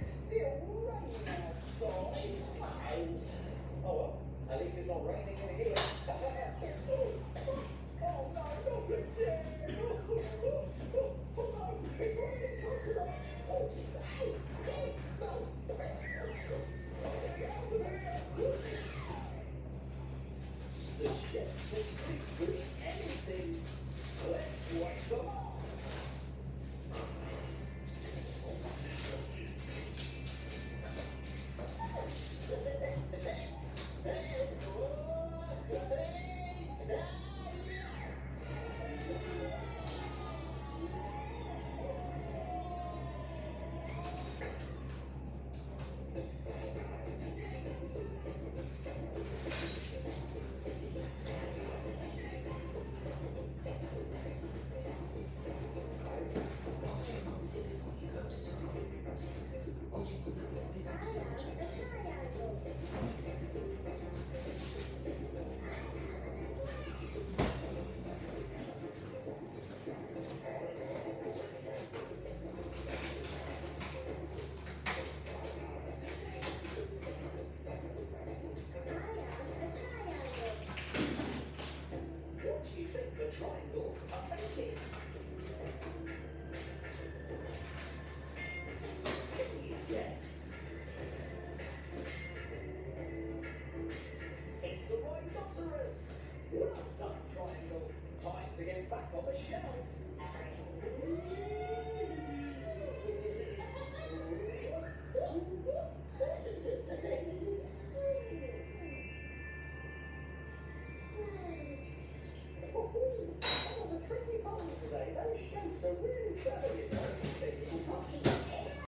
It's still raining outside. Oh well, at least it's not raining in here. oh no, not! Oh no, it's raining! Oh no! The Shapes will sleep through anything. Let's triangles are? It's a rhinoceros! Well done, triangle. Time to get back on the shelf. today. Don't shout